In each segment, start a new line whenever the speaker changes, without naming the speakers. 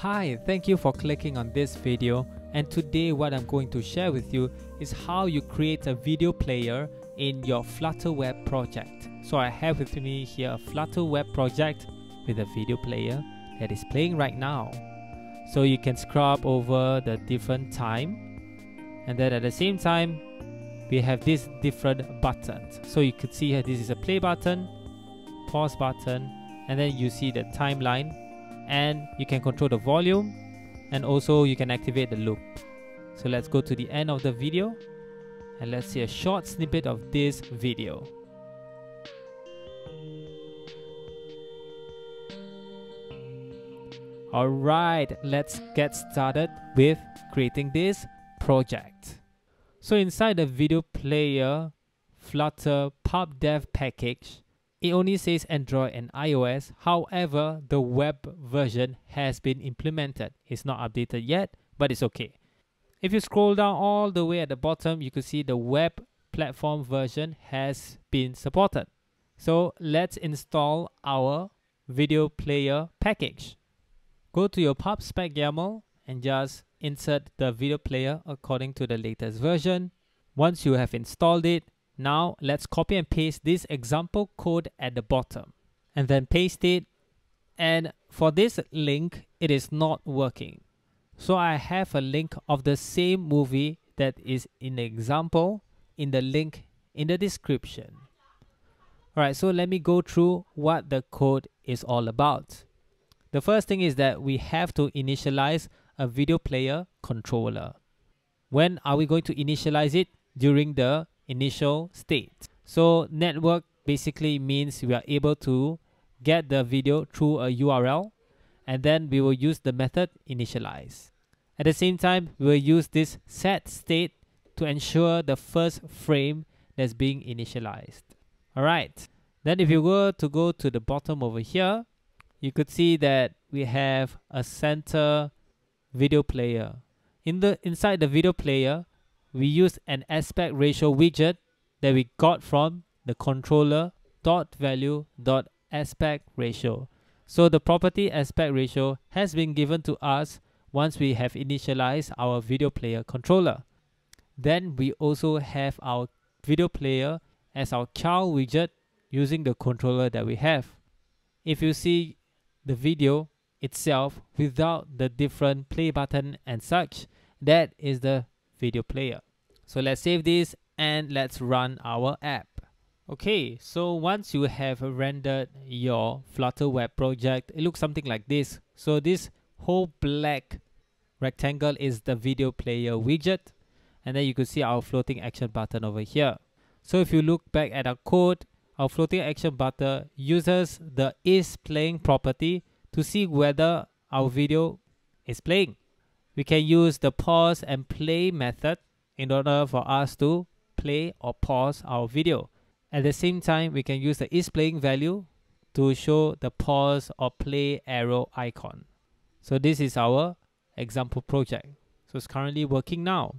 Hi, thank you for clicking on this video and today what I'm going to share with you is how you create a video player in your Flutter Web project. So I have with me here a Flutter Web project with a video player that is playing right now. So you can scrub over the different time and then at the same time we have these different buttons. So you could see here this is a play button, pause button and then you see the timeline and you can control the volume and also you can activate the loop. So let's go to the end of the video and let's see a short snippet of this video. Alright, let's get started with creating this project. So inside the video player Flutter PubDev package, it only says Android and iOS. However, the web version has been implemented. It's not updated yet, but it's okay. If you scroll down all the way at the bottom, you can see the web platform version has been supported. So let's install our video player package. Go to your PubSpec YAML and just insert the video player according to the latest version. Once you have installed it, now let's copy and paste this example code at the bottom and then paste it. And for this link, it is not working. So I have a link of the same movie that is in the example in the link in the description. Alright, so let me go through what the code is all about. The first thing is that we have to initialize a video player controller. When are we going to initialize it? During the initial state. So network basically means we are able to get the video through a URL and then we will use the method initialize. At the same time, we will use this set state to ensure the first frame that's being initialized. Alright, then if you were to go to the bottom over here, you could see that we have a center video player. In the inside the video player, we use an aspect ratio widget that we got from the controller dot value dot aspect ratio. So the property aspect ratio has been given to us once we have initialized our video player controller. Then we also have our video player as our child widget using the controller that we have. If you see the video itself without the different play button and such, that is the video player. So let's save this and let's run our app. Okay, so once you have rendered your Flutter web project, it looks something like this. So this whole black rectangle is the video player widget. And then you can see our floating action button over here. So if you look back at our code, our floating action button uses the is playing property to see whether our video is playing. We can use the pause and play method in order for us to play or pause our video. At the same time, we can use the is playing value to show the pause or play arrow icon. So this is our example project. So it's currently working now.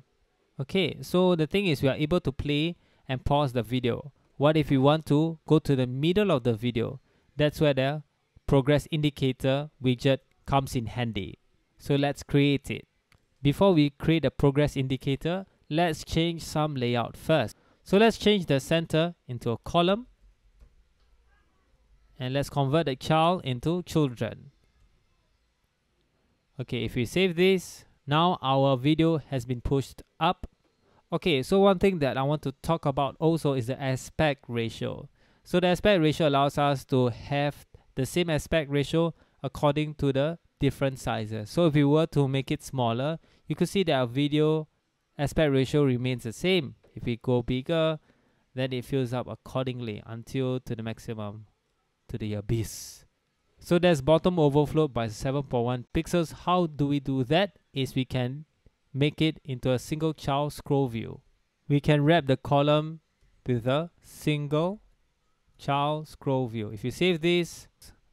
Okay, so the thing is we are able to play and pause the video. What if we want to go to the middle of the video? That's where the progress indicator widget comes in handy. So let's create it. Before we create a progress indicator, let's change some layout first. So let's change the center into a column. And let's convert the child into children. Okay, if we save this, now our video has been pushed up. Okay, so one thing that I want to talk about also is the aspect ratio. So the aspect ratio allows us to have the same aspect ratio according to the different sizes. So if we were to make it smaller, you could see that our video aspect ratio remains the same. If we go bigger, then it fills up accordingly until to the maximum, to the abyss. So there's bottom overflow by 7.1 pixels. How do we do that? Is we can make it into a single child scroll view. We can wrap the column with a single child scroll view. If you save this,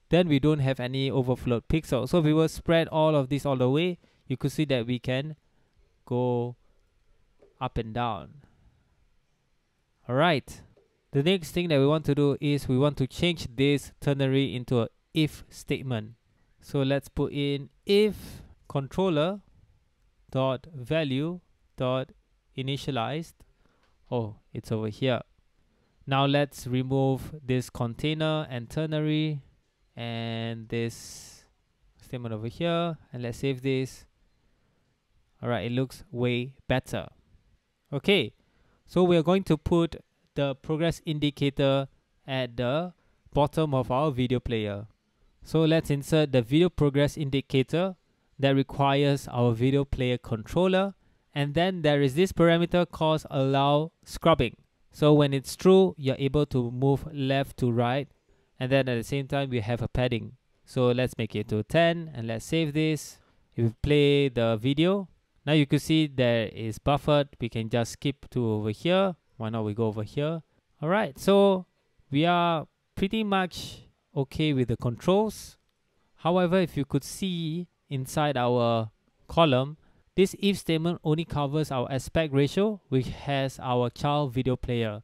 then we don't have any overflowed pixels. So we will spread all of this all the way, you could see that we can go up and down. Alright, the next thing that we want to do is we want to change this ternary into a if statement. So let's put in if controller dot value dot initialized. Oh, it's over here. Now let's remove this container and ternary and this statement over here and let's save this. Alright, it looks way better. Okay, so we are going to put the progress indicator at the bottom of our video player. So let's insert the video progress indicator that requires our video player controller and then there is this parameter called allow scrubbing. So when it's true, you're able to move left to right and then at the same time we have a padding. So let's make it to 10 and let's save this. If we play the video, now you can see there is buffered. We can just skip to over here. Why not we go over here? Alright, so we are pretty much okay with the controls. However, if you could see inside our column, this if statement only covers our aspect ratio, which has our child video player.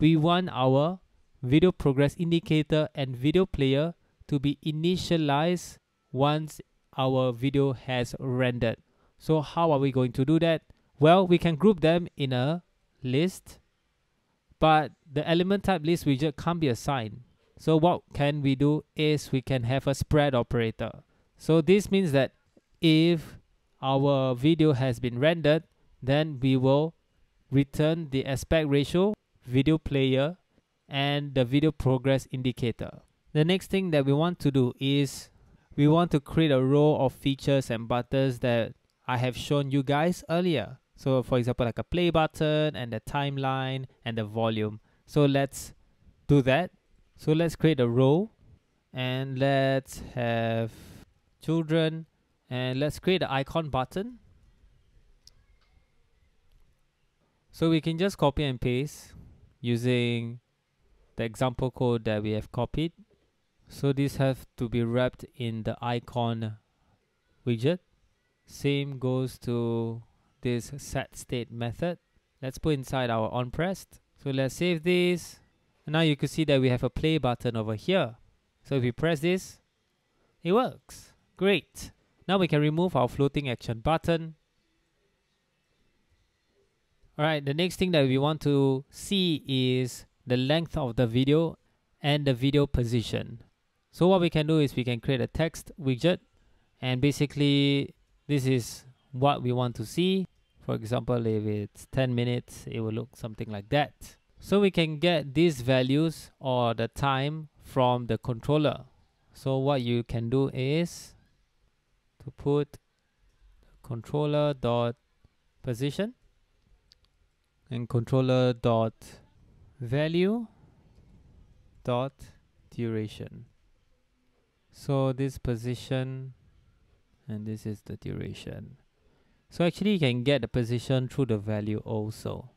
We want our video progress indicator and video player to be initialized once our video has rendered. So how are we going to do that? Well, we can group them in a list, but the element type list widget can't be assigned. So what can we do is we can have a spread operator. So this means that if our video has been rendered, then we will return the aspect ratio, video player, and the video progress indicator. The next thing that we want to do is we want to create a row of features and buttons that I have shown you guys earlier. So for example, like a play button and the timeline and the volume. So let's do that. So let's create a row and let's have children and let's create an icon button. So we can just copy and paste using the example code that we have copied. So this have to be wrapped in the icon widget. Same goes to this set state method. Let's put inside our on pressed. So let's save this. And now you can see that we have a play button over here. So if we press this, it works. Great. Now we can remove our floating action button. Alright, the next thing that we want to see is the length of the video and the video position. So what we can do is we can create a text widget and basically this is what we want to see. For example, if it's 10 minutes, it will look something like that. So we can get these values or the time from the controller. So what you can do is to put controller dot position and controller dot value dot duration so this position and this is the duration. So actually you can get the position through the value also.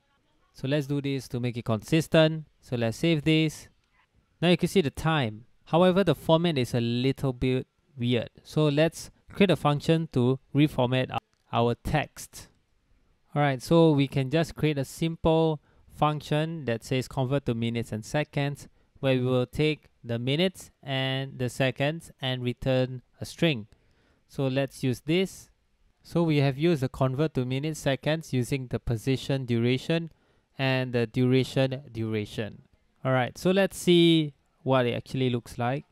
So let's do this to make it consistent. So let's save this. Now you can see the time. However the format is a little bit weird. So let's create a function to reformat our text. Alright so we can just create a simple function that says convert to minutes and seconds where we will take the minutes and the seconds and return a string. So let's use this. So we have used the convert to minutes seconds using the position duration and the duration duration. Alright, so let's see what it actually looks like.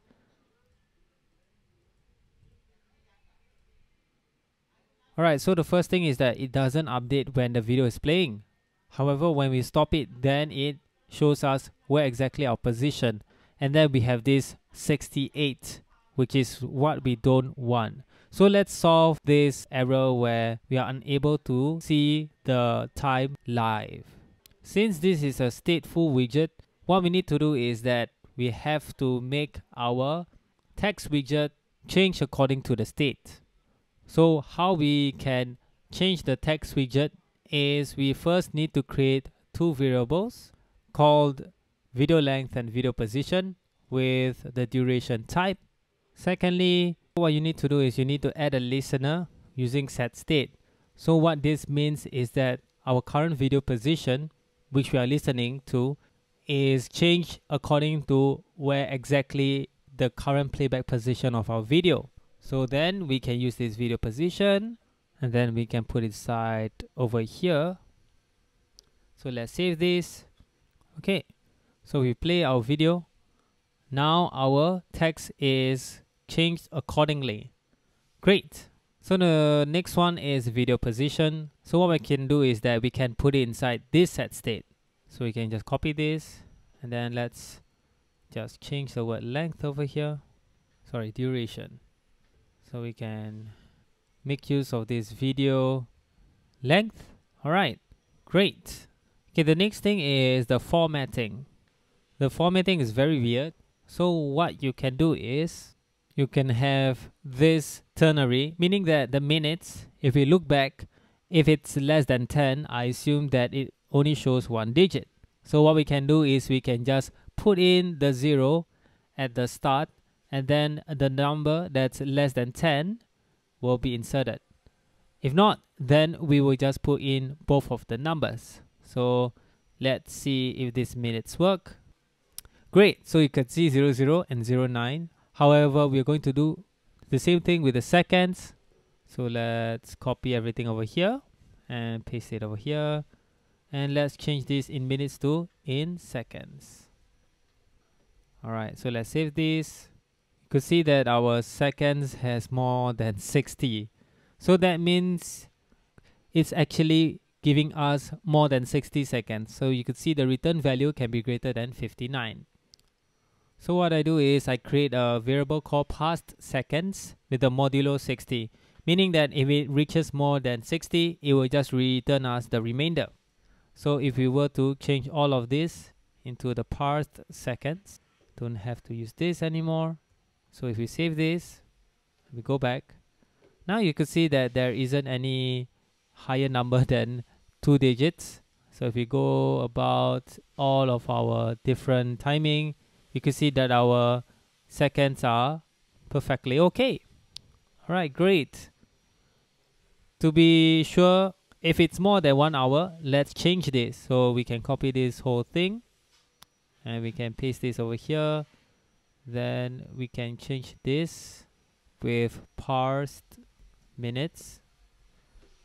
Alright, so the first thing is that it doesn't update when the video is playing. However, when we stop it, then it shows us where exactly our position. And then we have this 68, which is what we don't want. So let's solve this error where we are unable to see the time live. Since this is a stateful widget, what we need to do is that we have to make our text widget change according to the state. So how we can change the text widget is we first need to create two variables called video length and video position with the duration type. Secondly, what you need to do is you need to add a listener using set state. So what this means is that our current video position, which we are listening to, is changed according to where exactly the current playback position of our video. So then we can use this video position and then we can put it side over here. So let's save this. Okay, so we play our video. Now our text is changed accordingly. Great. So the next one is video position. So what we can do is that we can put it inside this set state. So we can just copy this and then let's just change the word length over here. Sorry, duration. So we can make use of this video length. All right, great. Okay, the next thing is the formatting. The formatting is very weird. So what you can do is you can have this ternary, meaning that the minutes, if we look back, if it's less than 10, I assume that it only shows one digit. So what we can do is we can just put in the zero at the start and then the number that's less than 10 will be inserted. If not, then we will just put in both of the numbers. So let's see if these minutes work. Great, so you can see 00 and 09. However, we're going to do the same thing with the seconds. So let's copy everything over here and paste it over here. And let's change this in minutes to in seconds. Alright, so let's save this You could see that our seconds has more than 60. So that means it's actually giving us more than 60 seconds. So you could see the return value can be greater than 59. So what I do is I create a variable called parsed seconds with the modulo 60, meaning that if it reaches more than 60, it will just return us the remainder. So if we were to change all of this into the parsed seconds, don't have to use this anymore. So if we save this, we go back. Now you can see that there isn't any higher number than two digits. So if we go about all of our different timing, you can see that our seconds are perfectly okay. All right, great. To be sure, if it's more than one hour, let's change this. So we can copy this whole thing and we can paste this over here then we can change this with parsed minutes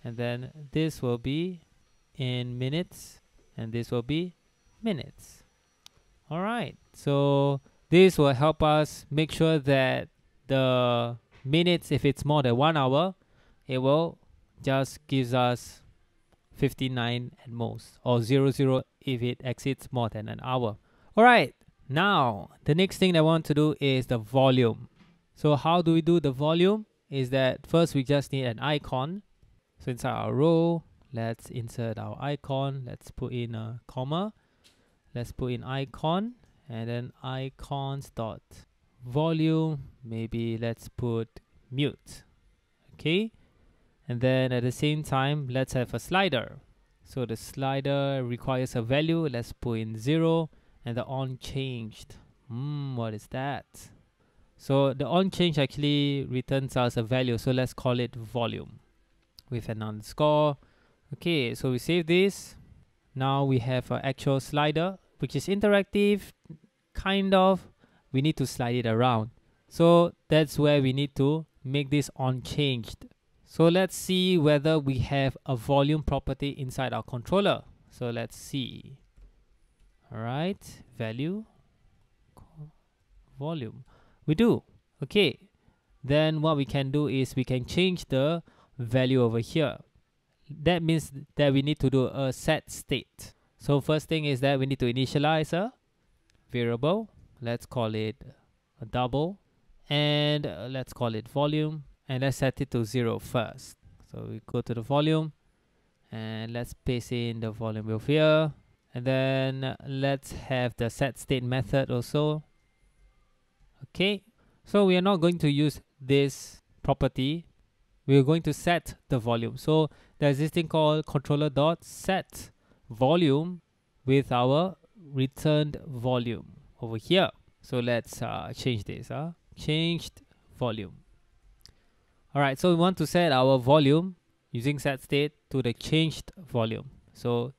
and then this will be in minutes and this will be minutes all right so this will help us make sure that the minutes if it's more than one hour it will just gives us 59 at most or 00 if it exceeds more than an hour all right now, the next thing I want to do is the volume. So how do we do the volume? Is that first we just need an icon. So inside our row, let's insert our icon. Let's put in a comma. Let's put in icon and then icons dot volume. Maybe let's put mute. Okay. And then at the same time, let's have a slider. So the slider requires a value. Let's put in zero and the on changed. Hmm, what is that? So the on change actually returns us a value. So let's call it volume with an underscore. Okay, so we save this. Now we have an actual slider, which is interactive, kind of. We need to slide it around. So that's where we need to make this on changed. So let's see whether we have a volume property inside our controller. So let's see all right value volume we do okay then what we can do is we can change the value over here that means that we need to do a set state so first thing is that we need to initialize a variable. Let's call it a double and uh, let's call it volume and let's set it to zero first. So we go to the volume and let's paste in the volume over here. And then let's have the set state method also. Okay. So we are not going to use this property. We're going to set the volume. So there's this thing called controller dot set volume with our returned volume over here so let's uh, change this huh? changed volume all right so we want to set our volume using set state to the changed volume so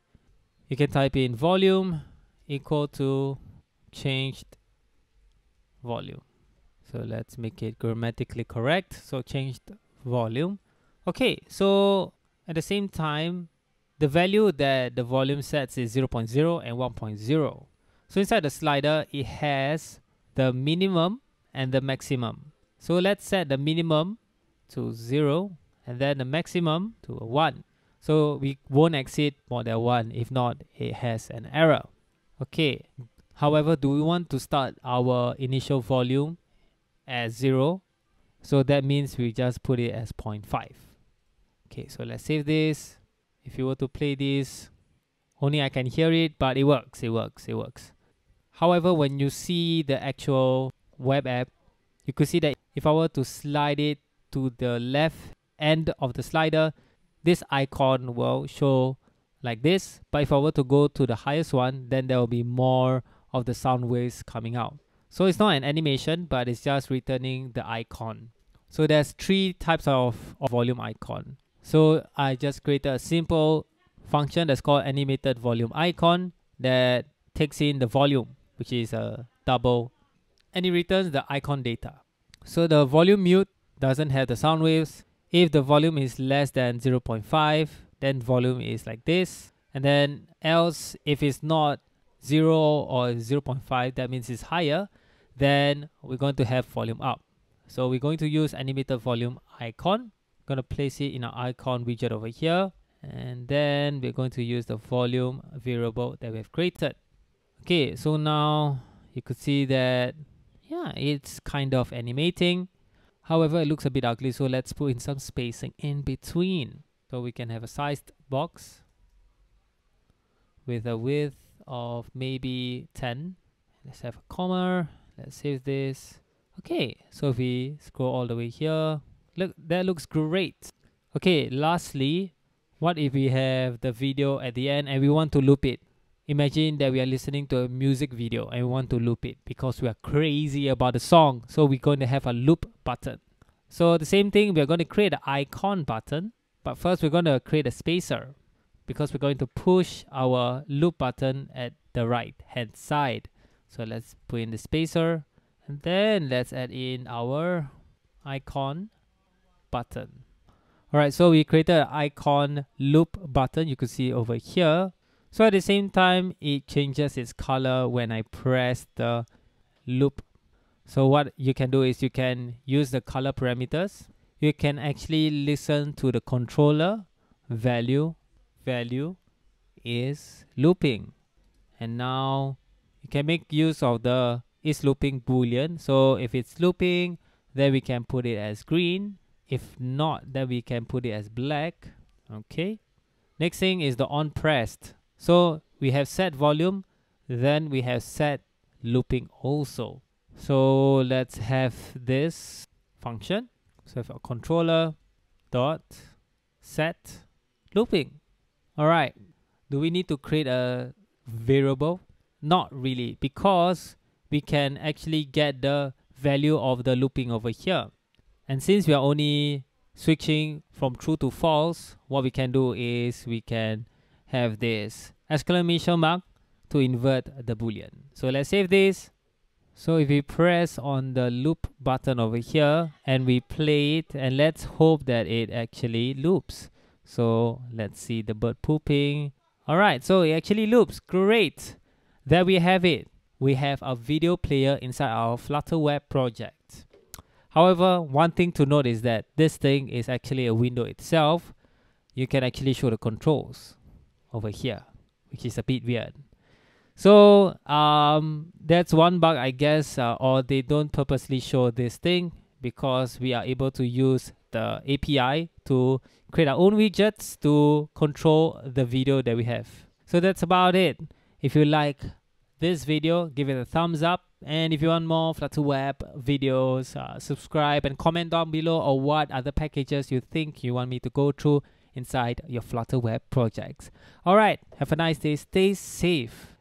you can type in volume equal to changed volume So let's make it grammatically correct. So changed volume. Okay, so at the same time, the value that the volume sets is 0, 0.0 and 1.0. So inside the slider, it has the minimum and the maximum. So let's set the minimum to 0 and then the maximum to 1. So we won't exceed more than 1. If not, it has an error. Okay. However, do we want to start our initial volume as 0? So that means we just put it as 0.5. Okay, so let's save this. If you were to play this, only I can hear it, but it works, it works, it works. However, when you see the actual web app, you could see that if I were to slide it to the left end of the slider, this icon will show like this. But if I were to go to the highest one, then there will be more of the sound waves coming out. So it's not an animation, but it's just returning the icon. So there's three types of, of volume icon. So I just created a simple function that's called animated volume icon that takes in the volume, which is a double, and it returns the icon data. So the volume mute doesn't have the sound waves. If the volume is less than 0.5, then volume is like this. And then else, if it's not 0 or 0.5, that means it's higher, then we're going to have volume up. So we're going to use animated volume icon going to place it in our icon widget over here. And then we're going to use the volume variable that we've created. Okay so now you could see that yeah it's kind of animating. However it looks a bit ugly so let's put in some spacing in between. So we can have a sized box with a width of maybe 10 let's have a comma. Let's save this. Okay so if we scroll all the way here Look, that looks great. Okay, lastly, what if we have the video at the end and we want to loop it? Imagine that we are listening to a music video and we want to loop it because we are crazy about the song. So we're going to have a loop button. So the same thing, we're going to create an icon button. But first we're going to create a spacer because we're going to push our loop button at the right hand side. So let's put in the spacer and then let's add in our icon button. Alright, so we created an icon loop button you could see over here. So at the same time, it changes its color when I press the loop. So what you can do is you can use the color parameters. You can actually listen to the controller value. Value is looping. And now you can make use of the is looping boolean. So if it's looping, then we can put it as green if not, then we can put it as black. Okay. Next thing is the on pressed. So we have set volume, then we have set looping also. So let's have this function. So if a controller dot set looping. All right. Do we need to create a variable? Not really, because we can actually get the value of the looping over here. And since we are only switching from true to false, what we can do is we can have this exclamation mark to invert the boolean. So let's save this. So if we press on the loop button over here and we play it and let's hope that it actually loops. So let's see the bird pooping. Alright, so it actually loops. Great. There we have it. We have a video player inside our Flutter Web project. However, one thing to note is that this thing is actually a window itself. You can actually show the controls over here, which is a bit weird. So um, that's one bug, I guess, uh, or they don't purposely show this thing because we are able to use the API to create our own widgets to control the video that we have. So that's about it. If you like this video, give it a thumbs up and if you want more Flutter Web videos, uh, subscribe and comment down below or what other packages you think you want me to go through inside your Flutter Web projects. Alright, have a nice day, stay safe,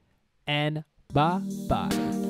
and bye bye.